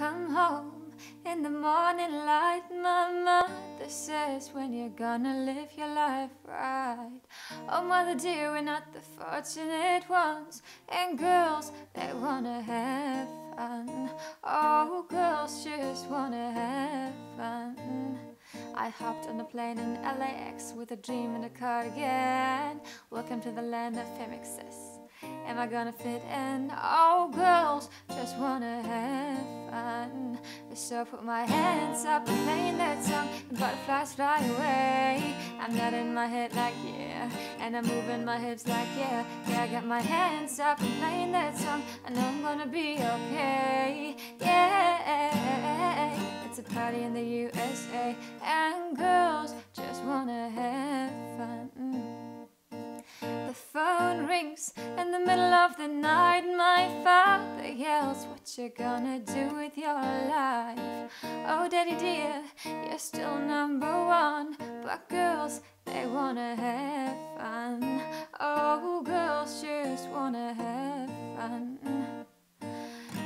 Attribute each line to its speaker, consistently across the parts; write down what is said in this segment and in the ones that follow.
Speaker 1: come home in the morning light. My mother says, When you're gonna live your life right. Oh, mother dear, we're not the fortunate ones. And girls, they wanna have fun. Oh, girls just wanna have fun. I hopped on a plane in LAX with a dream and a cardigan. Welcome to the land of femixes. Am I gonna fit in? Oh, girls just wanna have. So I put my hands up and playing that song, and butterflies fly away. I'm nodding my head like yeah, and I'm moving my hips like yeah. Yeah, I got my hands up and playing that song. I know I'm gonna be okay. Yeah, it's a party in the USA, and girls just wanna have fun. The phone rings in the middle of the night. My father yells, What you gonna do with your? Oh, daddy dear, you're still number one. But girls, they wanna have fun. Oh, girls just wanna have fun.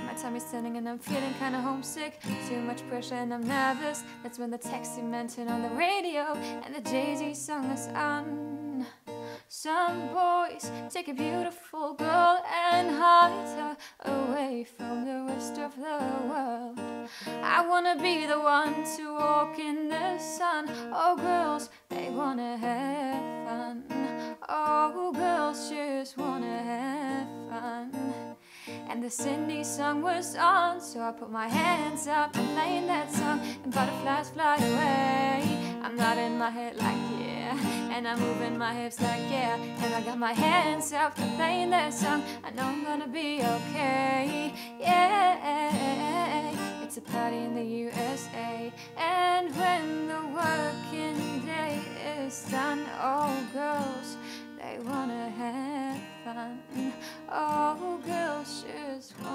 Speaker 1: My tummy's turning and I'm feeling kinda homesick. Too much pressure and I'm nervous. That's when the taxi man turned on the radio and the Jay Z song is on. Some boys take a beautiful girl and hide her wanna be the one to walk in the sun. Oh, girls, they wanna have fun. Oh, girls just wanna have fun. And the Cyndi song was on, so I put my hands up and playing that song, and butterflies fly away. I'm nodding my head like yeah, and I'm moving my hips like yeah, and I got my hands up and playing that song. I know I'm gonna be okay. Yeah, it's a party ashes fall.